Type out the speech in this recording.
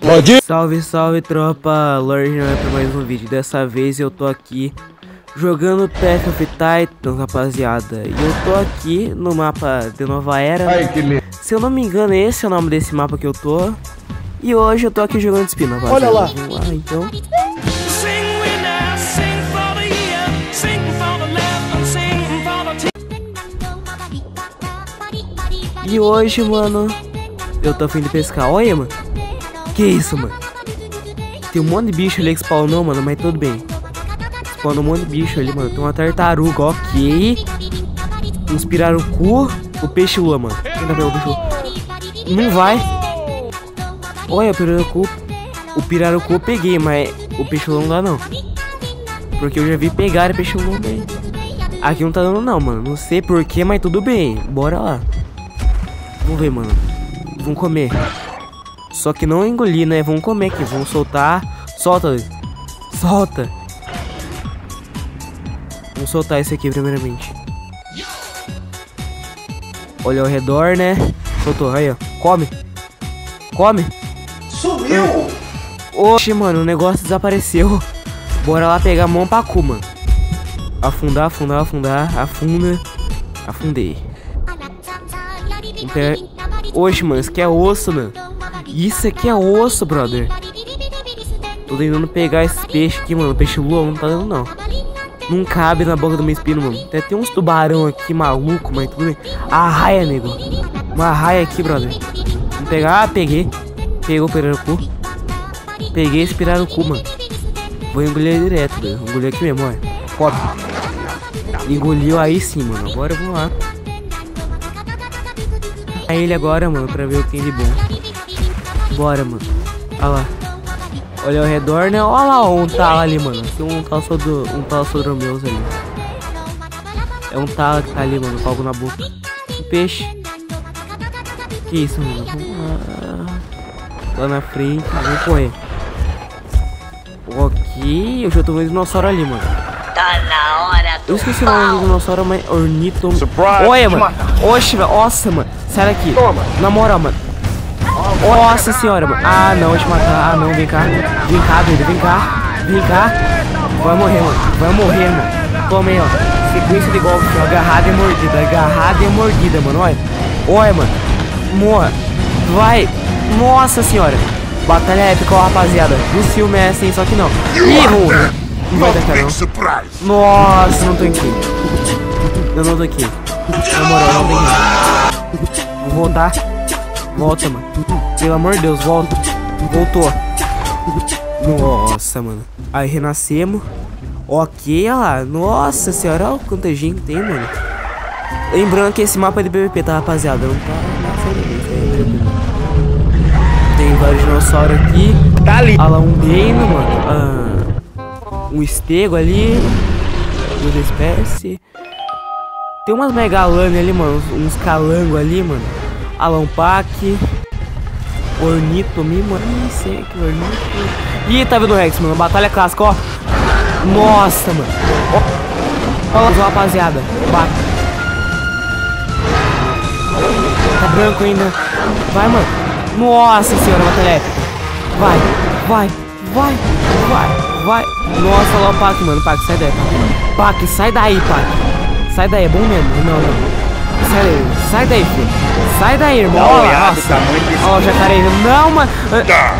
Pode. Salve, salve tropa, Lord não é pra mais um vídeo. Dessa vez eu tô aqui jogando Path of Titans, rapaziada. E eu tô aqui no mapa de Nova Era. Ai, que lindo. Se eu não me engano, esse é o nome desse mapa que eu tô. E hoje eu tô aqui jogando Spino, rapaziada. Olha lá. Vamos lá, então. E hoje, mano, eu tô afim de pescar. Olha, mano. Que isso, mano? Tem um monte de bicho ali que spawnou, mano, mas tudo bem. Spawnou um monte de bicho ali, mano. Tem uma tartaruga, ok. Uns pirarucu. O peixe lua, mano. Ainda pegou o peixe. Não vai. Olha, o pirarucu. O pirarucu eu peguei, mas o peixe lua não dá, não. Porque eu já vi pegar peixe lua bem. Aqui não tá dando, não, mano. Não sei porquê, mas tudo bem. Bora lá. Vamos ver, mano. Vamos comer. Só que não engolir, né? Vamos comer aqui. Vamos soltar. Solta. Solta. Vamos soltar esse aqui primeiramente. Olha ao redor, né? Soltou, aí, ó. Come. Come. Sumiu! Oxe, mano, o negócio desapareceu. Bora lá pegar a mão pra cu, mano. Afundar, afundar, afundar. Afunda. Afundei. Oxe, mano, isso aqui é osso, mano. Isso aqui é osso, brother. Tô tentando pegar esse peixe aqui, mano. Peixe lua não tá dando, não. Não cabe na boca do meu espino, mano. Até tem uns tubarão aqui maluco, mas tudo bem. Arraia, nego. Uma arraia aqui, brother. Vamos pegar. Ah, peguei. Pegou o pirarucu. Peguei esse pirarucu, mano. Vou engolir ele direto, velho. Engolir aqui mesmo, olha. Come. Engoliu aí sim, mano. Agora vamos lá. A ele agora, mano, pra ver o que de bom. Bora, mano. Olha lá. Olha ao redor, né? Olha lá um tala ali, mano. Tem um tal do um tal meus ali. É um tala que tá ali, mano, com algo na boca. Um peixe. Que isso, mano? Vamos lá. Lá na frente, vamos correr. Ok, eu já tô vendo dinossauro ali, mano. Tá na hora Eu esqueci o nome do dinossauro, mas ornito. Surprise, Olha, mano. Oxe, velho. Nossa, mano. Sai daqui. Toma. Na moral, mano. Nossa senhora, mano. Ah, não, te matar. Ah, não, vem cá. Vem cá, doido. Vem cá. Vem cá. Vai morrer, mano. Vai morrer, mano. Toma aí, ó. Sequência de golpe, ó. Agarrada e mordida. Agarrada e mordida, mano. Olha. Olha, mano. Morra. Vai. Nossa senhora. Batalha épica, ó, rapaziada. Do filme é assim, só que não. Ih, morreu. Não vai dar cara, não. Nossa, não tô aqui. Eu não tô aqui. Na moral, não tem. Vou voltar. Volta, mano. Pelo amor de Deus, volta. Voltou. Nossa, mano. Aí renascemos. Ok, olha lá. Nossa senhora, olha quanta gente tem, mano. Lembrando que esse mapa é de PVP, tá, rapaziada? Não tá na frente, Tem vários dinossauros aqui. Tá ali! Olha lá, um reino, mano. Ah, um estego ali. Duas espécies. Tem umas megalane ali, mano. Uns, uns calango ali, mano. Alan Pack. Ornito mi, mano. Ih, sei que ornito. Ih, tá vendo o Rex, mano. Batalha clássica, ó. Nossa, mano. Ó. Olha lá, rapaziada. Bate. Tá branco ainda. Vai, mano. Nossa senhora, batalha épica. Vai, vai, vai, vai, vai. Nossa, olha lá o Pac, mano. Pac, sai daí. Pac, sai daí, Pac. Sai daí, é bom mesmo. Não, não. Sai daí, sai daí, filho. Sai daí, irmão. Olha lá, nossa. desse Ó, o jacaré. Não, mano. Ah,